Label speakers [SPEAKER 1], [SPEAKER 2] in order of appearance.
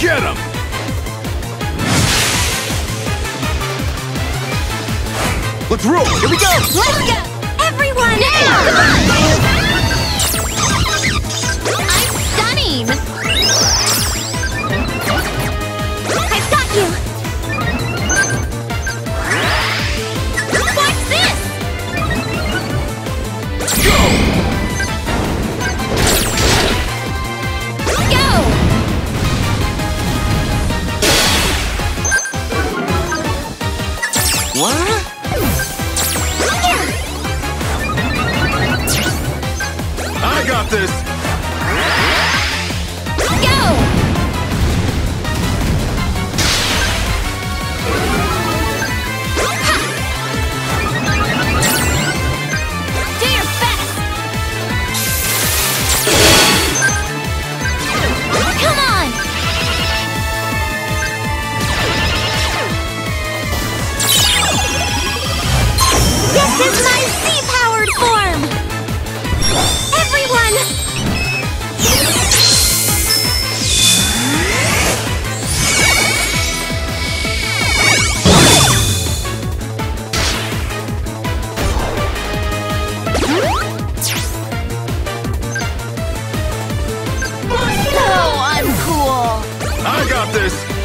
[SPEAKER 1] Get him! Let's roll! Here we go!
[SPEAKER 2] Let's go! Everyone! Come
[SPEAKER 1] What? I got this! Got this!